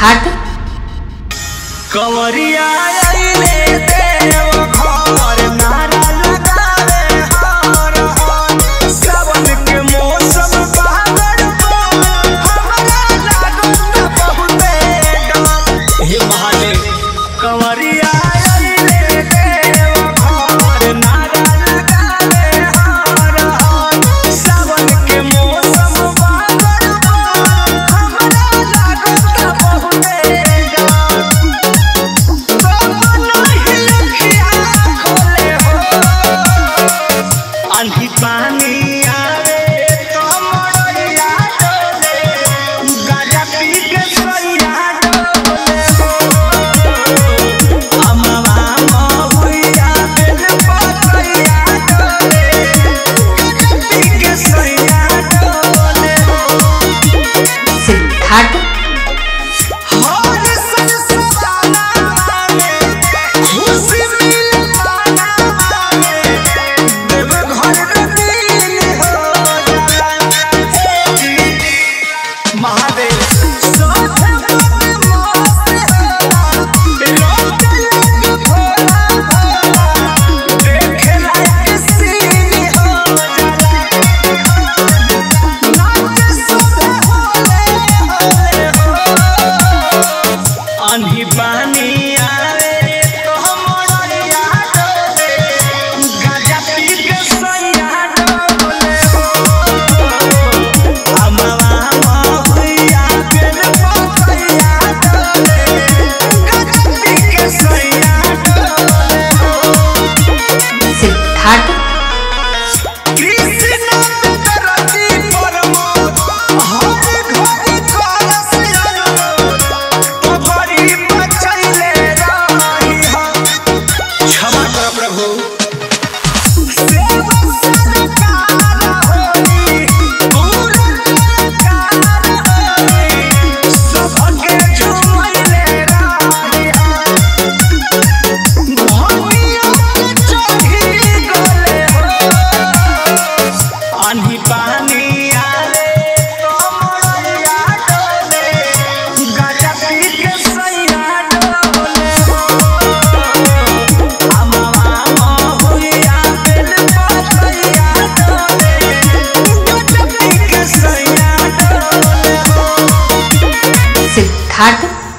सिद्धार्थ कंवरिया आंधी पानी हार्दिक